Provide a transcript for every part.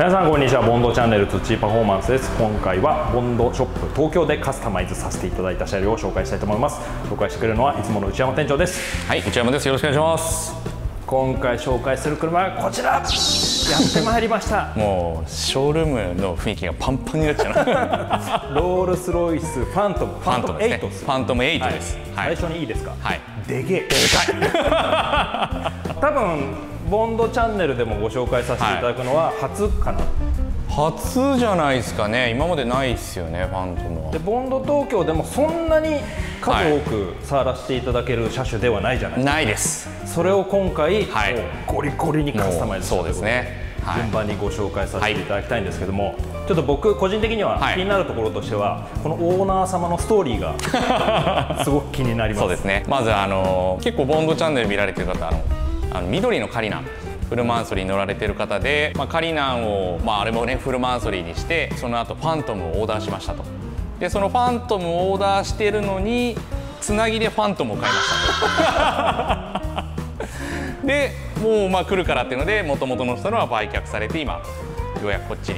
皆さんこんにちはボンドチャンネル土パフォーマンスです今回はボンドショップ東京でカスタマイズさせていただいた車両を紹介したいと思います紹介してくれるのはいつもの内山店長ですはい、内山です。よろしくお願いします。今回紹介する車はこちらやってまいりましたもうショールームの雰囲気がパンパンになっちゃう。ロールスロイスファントムフファントムですね。8ファントム8です。はい。最初にいいですか、はい。でげえ 多分ボンドチャンネルでもご紹介させていただくのは初かな、初じゃないですかね。今までないですよね、ファントムはで。ボンド東京でもそんなに数多く触らせていただける車種ではないじゃないですか、ないです。それを今回、はい。もうゴリゴリにカスタマイズそうですね。はい。順番にご紹介させていただきたいんですけども、ちょっと僕個人的にははい。気になるところとしては、このオーナー様のストーリーが すごく気になります。そうですね。まずあの結構ボンドチャンネル見られてる方あのあの緑のカリナン。フルマンソリーに乗られてる方で、まあ、カリナンを、まあ、あれもねフルマンソリーにしてその後ファントムをオーダーしましたとでそのファントムをオーダーしてるのにつなぎでファントムを買いましたとでもうまあ来るからっていうのでもともとの人のは売却されて今ようやくこっちに、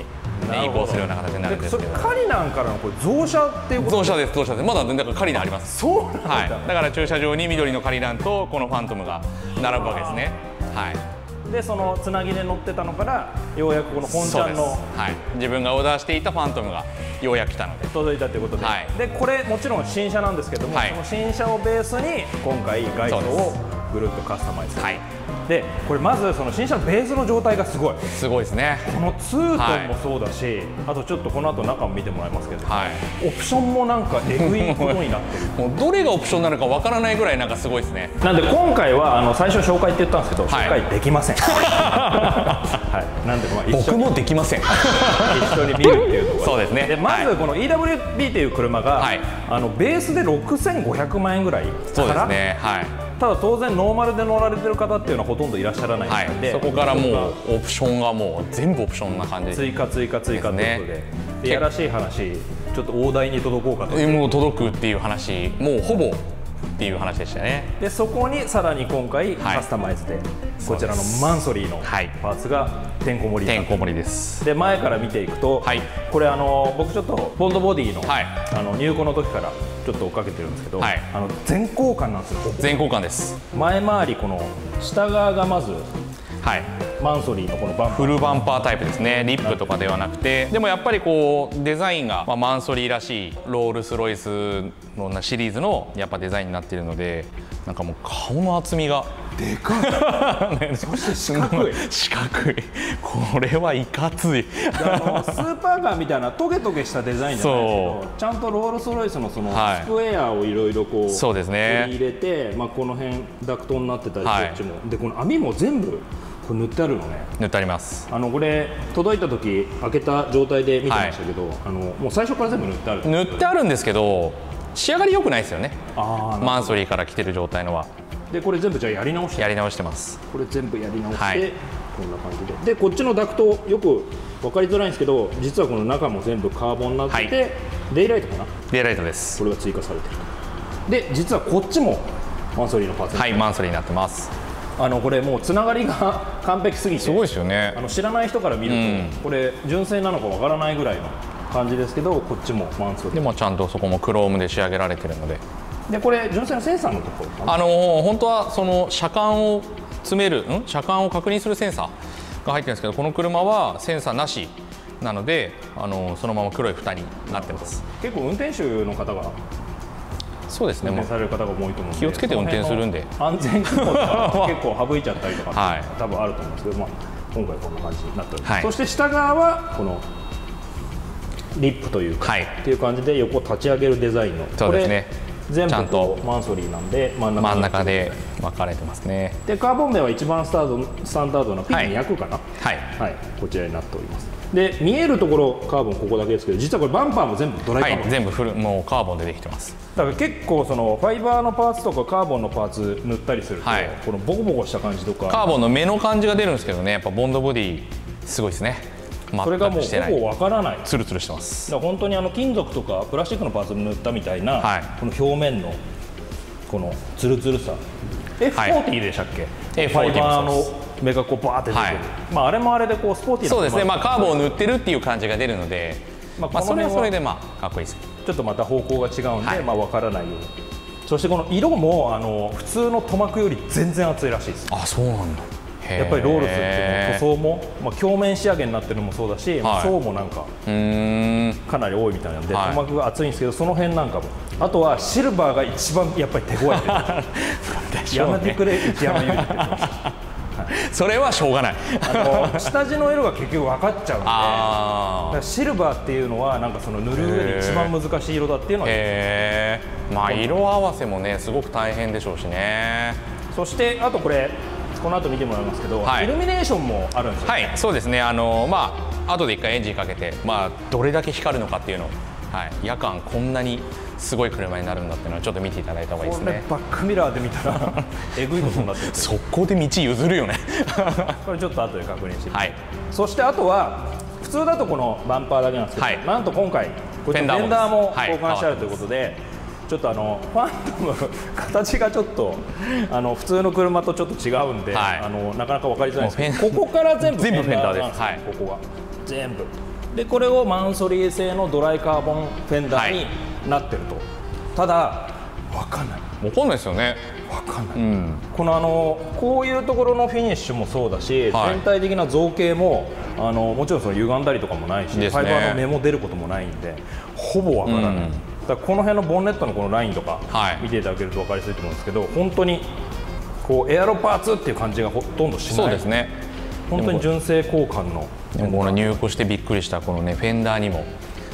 ね、移行するような形になるんでですけど。カリナンからのこれ増車っていうこと？増車です増車です。まだだからカリナンあります。そうなんだ、はい、だから駐車場に緑のカリナンとこのファントムが並ぶわけですね。はい。でそのつなぎで乗ってたのからようやくこの本ちゃんのはい。自分がオーダーしていたファントムがようやく来たので。届いたということで、はい。でこれもちろん新車なんですけども、はい。その新車をベースに今回ガイドをぐるっとカスタマイズ。はい。でこれまずその新車のベースの状態がすごいすごいですね。このツートンもそうだし、あとちょっとこの後中も見てもらいますけど、はい。オプションもなんかえぐいことになってる もうどれがオプションなのかわからないぐらいなんかすごいですね。なんで今回はあの最初紹介って言ったんですけど、はい紹介できません はいなんでまあ一緒にもできません。一緒に見るっていうところそうですねでまずはいこの EWB っていう車が、はいあのベースで6500万円ぐらいそうですね。はい。ただ当然ノーマルで乗られてる方っていうのはほとんどいらっしゃらないはいので、。そこからもうオプションがもう全部オプションな感じで。追加追加追加ということででいやらしい話ちょっと大台に届こうかとえもう届くっていう話、もうほぼっていう話でしたね。でそこにさらに今回はいカスタマイズで、こちらのマンソリーのはいパーツがてんこ盛りててん。こ盛りです。で前から見ていくと、はい。これあの僕ちょっとボンドボディの,、はい。あの入庫の時からちょっと追っかけてるんですけど、はい。あの全交換なんですよ全交換です。前回りこの下側がまずはい。マンソリーのこのバンパー。フルバンパータイプですね。リップとかではなくて。でもやっぱりこうデザインが、まあ、マンソリーらしいロールス・ロイスのなシリーズのやっぱデザインになっているのでなんかもう顔の厚みがでかい。そして四角い。四角い。これはいかつい。あのスーパーカーみたいなトゲトゲしたデザインじゃないけどちゃんとロールスロイスのそのはい。スクエアをいろいろこうそうですね。入れて、まあ、この辺ダクトになってたり、はい。こっちも。でこの網も全部これ塗ってあるのね。塗ってあります。あのこれ届いた時開けた状態で見てましたけど、あのもう最初から全部塗ってある塗ってあるんですけど仕上がり良くないですよね。マンソリーから来てる状態のはでこれ全部じゃあやり直して。やり直してます。これ全部やり直して、はい。こんな感じで。でこっちのダクトよく分かりづらいんですけど実はこの中も全部カーボンになってて、はい。デイライトかな？デイライトです。これが追加されてる。とで実はこっちもマンソリーのパーツ、はいマンソリーになってます。あのこれもうつながりが 完璧すぎてすごいですよね。あの知らない人から見ると、うん。これ純正なのかわからないぐらいの感じですけどこっちもマンソリー。でもちゃんとそこもクロームで仕上げられてるのででこれ純正のセンサーのところあの本当はその車間を詰めるん？車間を確認するセンサーが入ってるんですけどこの車はセンサーなしなのであのそのまま黒い蓋になってます。結構運転手の方がそうですね。もう運転される方が多いと思うんで気をつけて運転するんで。安全機能とか結構省いちゃったりとかはい。多分あると思うんですけど、まあ、今回こんな感じになっております、はい。そして下側はこのリップというか、はい。っていう感じで横立ち上げるデザインの。そうですね全ちゃん部こと。うマンソリーなんで真ん中真ん中で分かれてますね。でカーボン面は一番スタードスタンダードな P200 かな、はい。はい、こちらになっております。で見えるところカーボンここだけですけど実はこれバンパーも全部ドライカーボン、はい全部フルもうカーボンでできてます。だから結構そのファイバーのパーツとかカーボンのパーツ塗ったりすると、はい。このボコボコした感じとか。カーボンの目の感じが出るんですけどねやっぱボンドボディすごいですねそれがもうほぼわからない。だかツルツルしてます。ら本当にあの金属とかプラスチックのパーツを塗ったみたいな、はい。この表面のこのツルツルさ。F40 でしたっけ、F40 ファイバーの目がこうバーって出てる、はい。まあ、あれもあれでこうスポーティーなそうですね、まあ、カーブをを塗ってるっていう感じが出るので、まあまあ、それはそれでまあかっこいいです。ちょっとまた方向が違うんで、はい。まあ、分からないように。そしてこの色もあの普通の塗膜より全然厚いらしいです。あそうなんだやっぱりロールスってへいうの塗装も、まあ、鏡面仕上げになってるのもそうだし、まあはい層もなんかかなり多いみたいなんで、はい。塗膜が厚いんですけどその辺なんかも。あとはシルバーが一番やっぱり手強い やめてくれ内山由美って言ってました。それはしょうがない。あの下地の色が結局分かっちゃうんでシルバーっていうのはなんかその塗る上で一番難しい色だっていうのはまあ色合わせもねすごく大変でしょうしね。そしてあとこれこの後見てもらいますけど、はい。イルミネーションもあるんですよ、はいそうですね。あのまあ後で一回エンジンかけてまあどれだけ光るのかっていうのを、はい、夜間こんなにすごい車になるんだっていうのをちょっと見ていただいた方がいいですこれねバックミラーで見たら えぐいことになってる速攻で道譲るよね。これちょっと後で確認してみて、はい。そしてあとは普通だとこのバンパーだけなんですけど、はい。なんと今回これフフェンダーもェンダーもはい。交換してあるということで、ちょっとあのファントム形がちょっとあの普通の車とちょっと違うんで、はい。あのなかなか分かりづらいんですけどここから全部全部フェンダーです。はい。ここが全部。でこれをマンソリー製のドライカーボンフェンダーになってると、ただ分かんない。わかんないですよね。分かんない、うん。このあのこういうところのフィニッシュもそうだし、はい。全体的な造形もあのもちろんその歪んだりとかもないし、ね。ファイバーの目も出ることもないんでほぼわからない、うんだこの辺のボンネットのこのラインとか、はい。見ていただけると分かりやすいと思うんですけど本当にこうエアロパーツっていう感じがほとんどしない。そうですね。本当に純正交換の。でもこの入庫してびっくりしたこのねフェンダーにも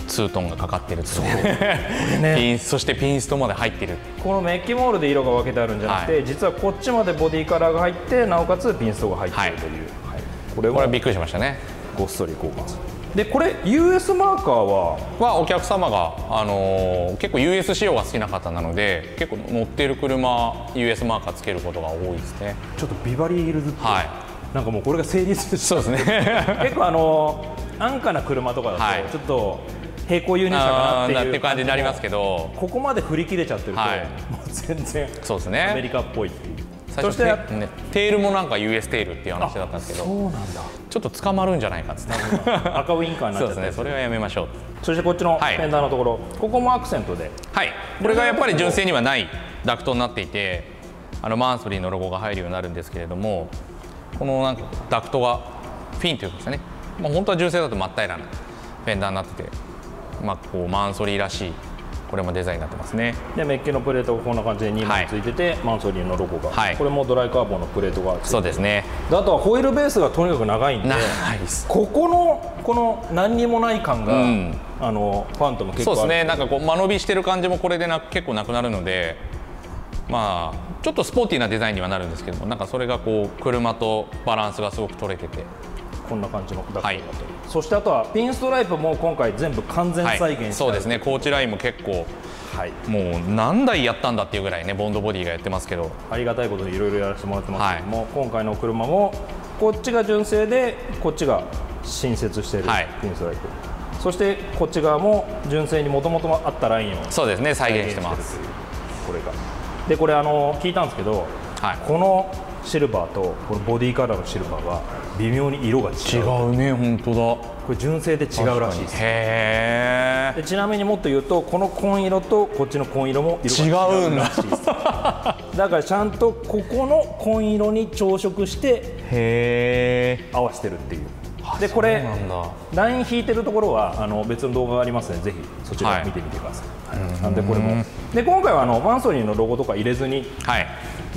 ツートンがかかってるっていう。ね。ピンそしてピンストまで入ってる。このメッキモールで色が分けてあるんじゃなくて、はい。実はこっちまでボディカラーが入ってなおかつピンストが入っているという、はい。これはびっくりしましたね。ごっそり交換でこれ US マーカーは？はお客様が、あのー結構 US 仕様が好きな方なので結構乗ってる車 US マーカーつけることが多いですね。ちょっとビバリーヒルズって、はい。なんかもうこれが成立そうですね。結構あの安価な車とかだはい。とちょっと並行輸入車かなっていう感じになりますけど。ここまで振り切れちゃってると、はい。もう全然そうですね。アメリカっぽいっていう最初そしてテ,、ね、テールもなんか US テールっていう話だったんですけどそうなんだ。ちょっと捕まるんじゃないかっつって。赤ウインカーになっちゃったやつですねそれはやめましょう。そしてこっちのフはいェンダーのところ、ここもアクセントで。はい。これがやっぱり純正にはないダクトになっていてあのマンソリーのロゴが入るようになるんですけれどもこのなんかダクトがフィンというんですかね、まあ、本当は純正だと真っ平らなフェンダーになってて、まあ、こうマンソリーらしいこれもデザインになってますね。でメッキのプレートがこんな感じで2枚ついてて、マンソリーのロゴが、はい。これもドライカーボンのプレートがそうですね。であとはホイールベースがとにかく長いんでここのこの何にもない感が、うん。あのファントム結構そうですね。なんかこう間延びしてる感じもこれでな結構なくなるのでまあちょっとスポーティーなデザインにはなるんですけどもなんかそれがこう車とバランスがすごく取れててこんな感じのダクトだと、はい。そしてあとはピンストライプも今回全部完全再現してある、そうですね。コーチラインも結構はい。もう何台やったんだっていうぐらいねボンドボディがやってますけど。ありがたいことでいろいろやらせてもらってますけども、今回の車もこっちが純正でこっちが新設しているはい。ピンストライプ、そしてこっち側も純正にもともとあったラインをそうですね。再現してます。これが。でこれあの聞いたんですけど、はい。このシルバーとこのボディカラーのシルバーが微妙に色が違う。違うね本当だ。これ純正で違うらしいです。へでちなみにもっと言うとこの紺色とこっちの紺色も色が違うらしいです。だからちゃんとここの紺色に調色してえへ合わせてるっていう。でこれライン引いてるところはあの別の動画がありますのでぜひそちらを見てみてください、はい。なんでこれも。で今回はあのマンソニーのロゴとか入れずにはい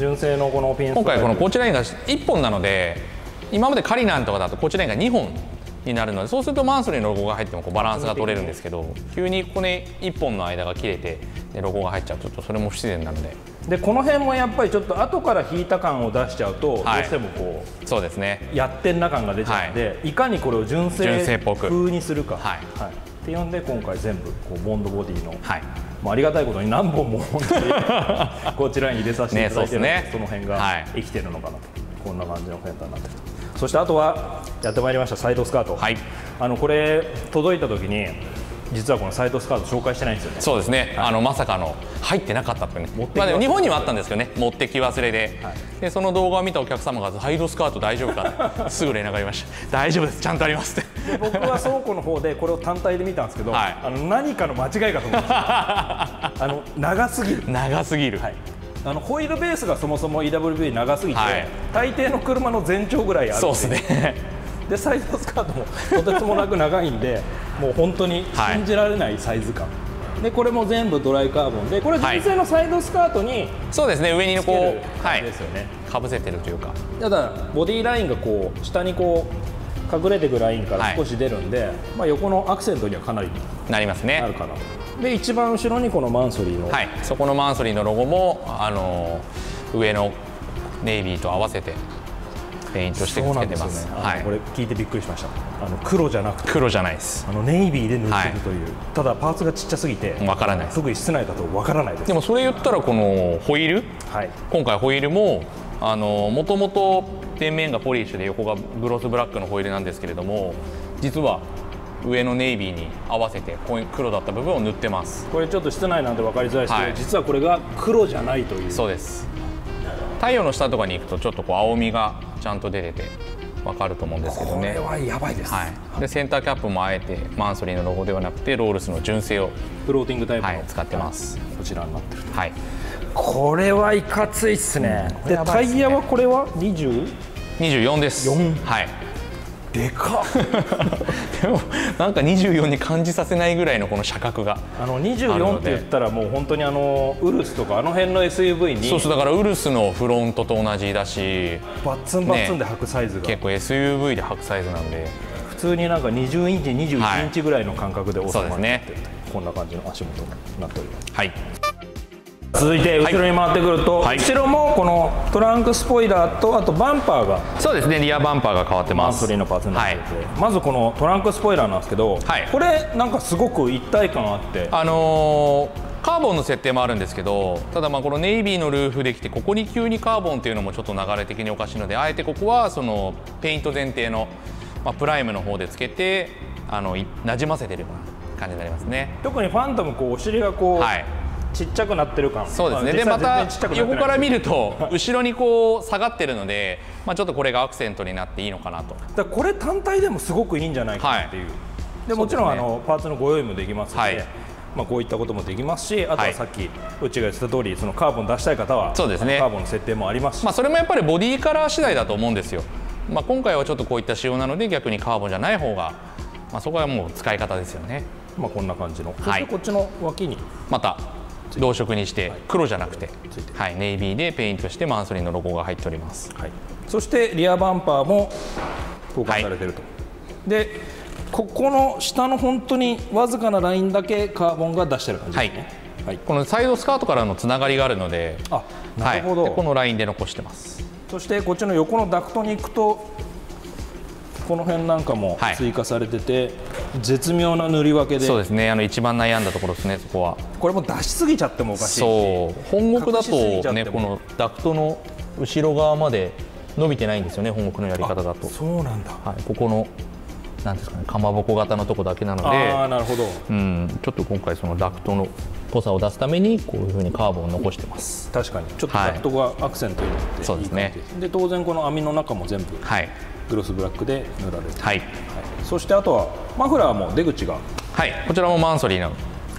純正のこのピンス今回このコこーチラインが1本なので今までカリナンとかだとコーチラインが2本になるのでそうするとマンソリーのロゴが入ってもこうバランスが取れるんですけど急にここに1本の間が切れてでロゴが入っちゃうとちょっとそれも不自然なので。でこの辺もやっぱりちょっと後から引いた感を出しちゃうと、はい。どうしてもこそうですね。うやってんな感が出ちゃうんで、い、かにこれを純正風にするか、はい。っていうんで今回全部こうボンドボディの、はいまあ、ありがたいことに何本も本当にこちらに入れさせていただいてるので,、ねその辺がはい。生きてるのかなと、こんな感じのフェンダーになってるとそしてあとはやってまいりましたサイドスカート、はい。あのこれ届いた時に実はこのサイドスカート紹介してないんですよね。そうですね、あのまさかの入ってなかったってね。持ってきまあ、日本にはあったんですけどね。持ってき忘れで,、でその動画を見たお客様が「サイドスカート大丈夫か?」って。すぐ連絡がありました「大丈夫です。ちゃんとあります」って。で僕は倉庫の方でこれを単体で見たんですけど、はい。あの何かの間違いかと思いました。あの長すぎる。長すぎる、はい。あのホイールベースがそもそも EWB 長すぎて、はい。大抵の車の全長ぐらいあるんそうですねでサイドスカートもとてつもなく長いんでもう本当にはい。信じられないサイズ感、でこれも全部ドライカーボンでこれ純正のサイドスカートにそうですね上にこうはい。ですよね、かぶせてるというか。ただボディラインがこう下にこう隠れていくラインから少し出るんで、まあ、横のアクセントにはかなりなりますね。なるかなと。で一番後ろにこのマンソリーの、はい。そこのマンソリーのロゴもあの上のネイビーと合わせてペイントしてつけてます。ね、はい。これ聞いてびっくりしました。あの黒じゃなくて。黒じゃないです。あのネイビーで塗ってるという、ただパーツがちっちゃすぎてわからない特に室内だとわからないです。でもそれ言ったらこのホイール？はい。今回ホイールもあのもともと天面がポリッシュで横がグロスブラックのホイールなんですけれども実は上のネイビーに合わせてこういう黒だった部分を塗ってます。これちょっと室内なんで分かりづらいですけど、はい。実はこれが黒じゃないという。そうです。太陽の下とかに行くとちょっとこう青みがちゃんと出てて分かると思うんですけどね。これはやばいです、はい、でセンターキャップもあえてマンソリーのロゴではなくてロールスの純正を、フローティングタイプの、はい、使ってます、こちらになってるはい、これはいかついっすね、これでねイヤはこれは 20? 24です。4はいでかっ。でもなんか24に感じさせないぐらいのこの車格が。あのある24のでって言ったらもう本当にあのウルスとかあの辺の SUV に。そうそうだからウルスのフロントと同じだし。バッツンバッツンで履くサイズが、結構 SUV で履くサイズなんで。普通になんか20インチは21いインチぐらいの感覚で収まってそうですね。こんな感じの足元になっております。はい続いて後ろに回ってくると、はい。後ろもこのトランクスポイラーとあとバンパーが。そうですねリアバンパーが変わってます。のパーツになはいってい。て、まずこのトランクスポイラーなんですけど、はい。これなんかすごく一体感あって。あのーカーボンの設定もあるんですけどただまあこのネイビーのルーフできてここに急にカーボンっていうのもちょっと流れ的におかしいのであえてここはそのペイント前提の、まあ、プライムの方でつけてあのいなじませてるような感じになりますね。特にファントムこうお尻がこう、はいちっちゃくなってる感。そうですね、でまた横から見ると後ろにこう下がってるので、まあ、ちょっとこれがアクセントになっていいのかなと。だこれ単体でもすごくいいんじゃないかなっていう、でもちろん、あのパーツのご用意もできますので、はい。まあ、こういったこともできますしあとははい。さっきうちが言ってた通りそのカーボン出したい方はそうですね。カーボンの設定もありますし、まあ、それもやっぱりボディカラー次第だと思うんですよ、まあ、今回はちょっとこういった仕様なので逆にカーボンじゃない方が、まあ、そこはもう使い方ですよね。まあ、こんな感じの、はいそしてこっちの脇に。また同色にして黒じゃなくて。はい、ネイビーでペイントしてマンソリーのロゴが入っております。はい、そしてリアバンパーも交換されてると、でここの下の本当にわずかなラインだけカーボンが出してる感じですね。はい、このサイドスカートからのつながりがあるのであなるほど、はい、でこのラインで残してます。そしてこっちの横のダクトに行くとこの辺なんかもはい。追加されてて、絶妙な塗り分けで。そうですね。あの一番悩んだところですねそこは。これも出しすぎちゃってもおかしいし。そう。本国だとねこのダクトの後ろ側まで伸びてないんですよね本国のやり方だと、そうなんだ。はい、ここのなんですかねかまぼこ型のとこだけなのああでなるほど。うんちょっと今回そのダクトのぽさを出すためにこういうふうにカーボンを残してます。確かに。ちょっとはい。ダクトがアクセントになっていいそうですね。で当然この網の中も全部はい。グロスブラックで塗られて。る、はい、はい。そしてあとはマフラーも出口が。はい、こちらもマンソリーの。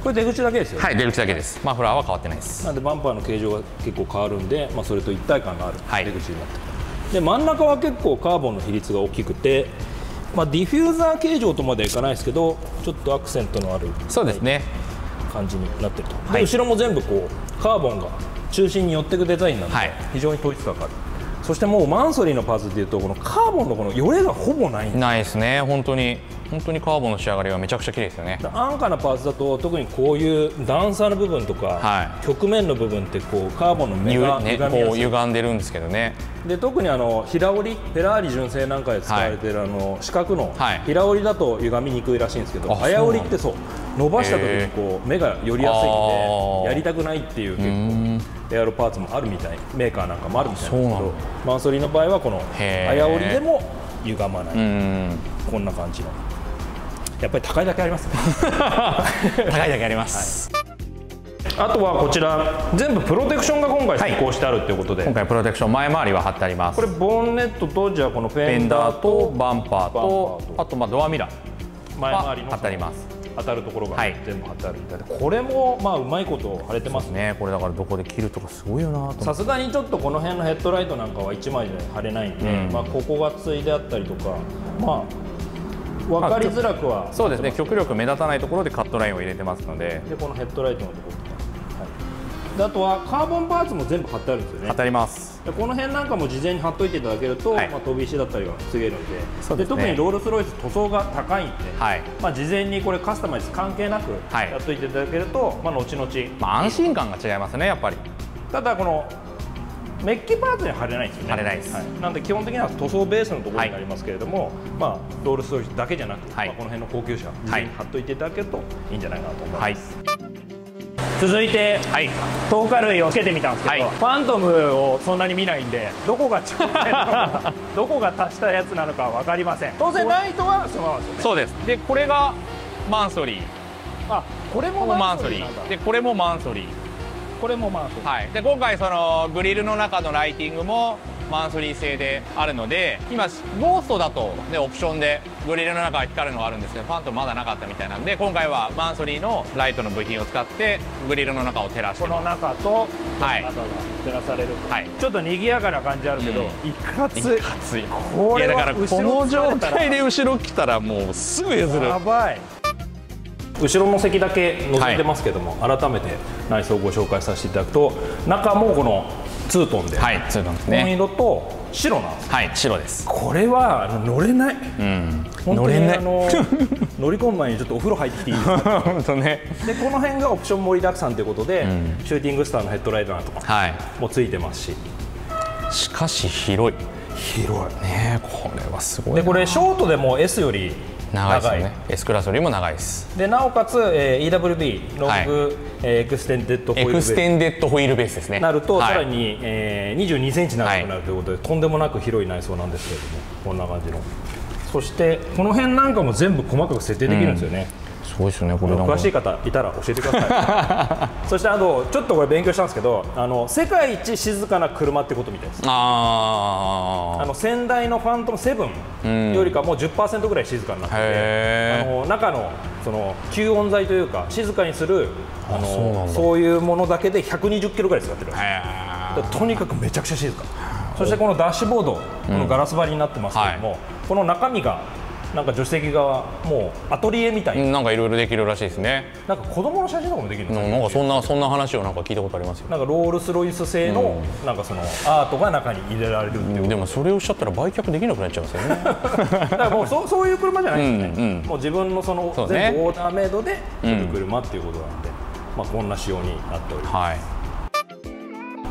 これ出口だけですよ、はい出口だけです。マフラーは変わってないです。なんでバンパーの形状が結構変わるんで、まあ、それと一体感のあるはい。出口になって。る、で真ん中は結構カーボンの比率が大きくて、まあ、ディフューザー形状とまではいかないですけどちょっとアクセントのあるそうですね。感じになってると、はい。で後ろも全部こうカーボンが中心に寄っていくデザインなので、はい。非常に統一感があるそしてもうマンソリーのパーツでいうとこのカーボンのこのよれがほぼない。んですないですね。本当に本当にカーボンの仕上がりはめちゃくちゃ綺麗ですよね。安価なパーツだと特にこういう段差の部分とか、はい。曲面の部分ってこうカーボンの目ゆがね、歪みやすい。こう歪んでるんですけどね。で特にあの平折りフェラーリ純正なんかで使われてる、あの四角のはい平折りだと歪みにくいらしいんですけど、あ早折りってそう伸ばした時にこう目が寄りやすいんあー。でやりたくないっていう結構エアロパーツもあるみたいメーカーなんかもあるみたいなんですけどマンソリーの場合はこの早折りでも歪まない、うん。こんな感じの。やっぱり高いだけあります、高いだけあります、あとはこちら全部プロテクションが今回はい。施行してあるっていうことで、今回プロテクション前回りは貼ってあります。これボンネットとじゃあこのフフェンダーととバンパーと。あとまあドアミラー。は前回りの貼ってあります当たるところがはい。全部貼ってあるみたいで、これもまあうまいこと貼れてますね。ねこれだからどこで切るとかすごいよなさすがにちょっとこの辺のヘッドライトなんかは1枚で貼れないんで、うん。まあ、ここがついであったりとかまあ分かりづらくはそうですね。極力目立たないところでカットラインを入れてますので。でこのヘッドライトのところあとはカーボンパーツも全部貼ってあるんですよね。貼ってあります。でこの辺なんかも事前に貼っといていただけると、はい。まあ、飛び石だったりが防げるんで。ですね。特にロールスロイス塗装が高いんで、はい。まあ、事前にこれカスタマイズ関係なくはい。やっといていただけると、まあ、後々、まあ安心感が違いますねやっぱり。ただこのメッキパーツには貼れないんですよね。貼れないです。はい。なんで基本的には塗装ベースのところになりますけれども、まあ、ロールスロイスだけじゃなくて、はい。まあ、この辺の高級車に貼っといていただけるといいんじゃないかなと思います、はい続いてはい。透過類をつけてみたんですけど、はい。ファントムをそんなに見ないんでどこが違うどこが足したやつなのか分かりません。当然ライトはそのままですよね。そうです。でこれがマンソリー。あこれもマンソリー。でこれもマンソリー。これもマンソリー。はい、で今回そのグリルの中のライティングもマンスリー製であるので今ゴーストだと、ね、オプションでグリルの中が光るのがあるんですけどファントムまだなかったみたいなんで今回はマンソリーのライトの部品を使ってグリルの中を照らしてこのま中とはい。中が照らされると、はい。ちょっと賑やかな感じあるけど、うん。いかつすいかつい。これはいやだからこの状態で後ろ来たらもうすぐ譲る。やばい。後ろの席だけ覗いてますけども、改めて内装をご紹介させていただくと中もこのツートンで、はいそうなんです紺ね色と白なんですはい白です。これは乗れない。うん。乗れない。あの 乗り込む前にちょっとお風呂入っていいですか本当ね。でこの辺がオプション盛りだくさんということで、ん。シューティングスターのヘッドライトなんとかはい。もついてますし。しかし広い。広い。ねこれはすごいな。でこれショートでも S より長いですよね。S クラスよりも長いです。でなおかつ、えー EWB ロング、えー Extended Wheelbase Extended Wheelbase ですね。なると、はい。さらに、えー、22センチ長くなるということで、とんでもなく広い内装なんですけれどもこんな感じの。そしてこの辺なんかも全部細かく設定できるんですよね、すごいですよねこれ詳しい方いたら教えてください。そしてあとちょっとこれ勉強したんですけどあの世界一静かな車ってことみたいです。ああの先代のファントム7よりかもう10%ぐらい静かになってて、へー。あの中のその吸音材というか静かにするあのそういうものだけで120キロぐらい使ってるとにかくめちゃくちゃ静か。そしてこのダッシュボード、このガラス張りになってますけども、はこの中身がなんか助手席側もうアトリエみたいな,、えなんかいろいろできるらしいですね。なんか子供の写真とかもできるんですよなんかそんなそんな話をなんか聞いたことありますよ。なんかロールスロイス製の、なんかそのアートが中に入れられるっていう、でもそれをおっしゃったら売却できなくなっちゃいますよね。だからもうそうそういう車じゃないですよね、うんうん。もう自分のその全部オーダーメイドで作る車っていうことなんで、まあ、こんな仕様になっております。はい。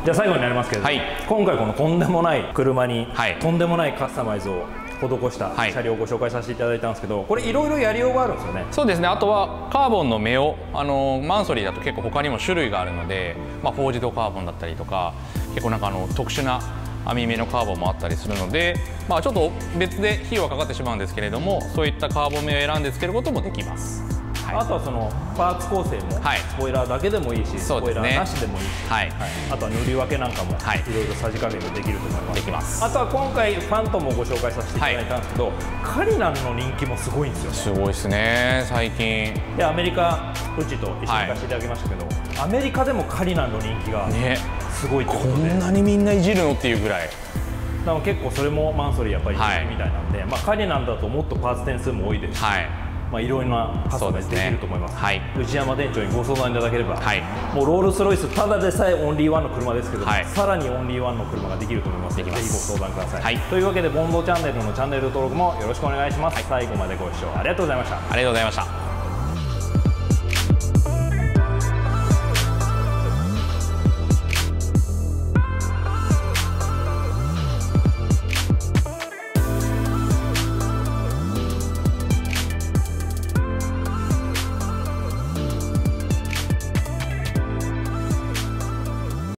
じゃあ最後になりますけれども、はい。今回このとんでもない車に、はい。とんでもないカスタマイズを施したはい。車両をご紹介させていただいたんですけどこれいろいろやりようがあるんですよね。そうですね。あとはカーボンの目をあのマンソリーだと結構他にも種類があるので、まあ、フォージドカーボンだったりとか結構なんかあの特殊な網目のカーボンもあったりするので、まあ、ちょっと別で費用はかかってしまうんですけれどもそういったカーボン目を選んでつけることもできます。はい。あとはそのパーツ構成も、はい。スポイラーだけでもいいし、スポイラーなしでもいいし、はい。あとは塗り分けなんかも、はい。い、ろいろさじ加減ができると思います。できます。あとは今回ファントムをご紹介させていただいたんですけど、カリナンの人気もすごいんですよね。すごいですね最近。でアメリカうちと一緒に行かせていただきましたけど、アメリカでもカリナンの人気がね。すごいってこことで、んなにみんないじるのっていうぐらい。だから結構それもマンソリーやっぱりみたいなんで、まあ、カリナンだともっとパーツ点数も多いですし、はいまあ、いろいろなカスタマイズできると思います。そうですね。内山店長にご相談いただければ、はい。もうロールスロイスただでさえオンリーワンの車ですけども、はい。さらにオンリーワンの車ができると思いますのでぜひご相談ください、はい。というわけでボンドチャンネルのチャンネル登録もよろしくお願いします、最後までご視聴ありがとうございました。ありがとうございました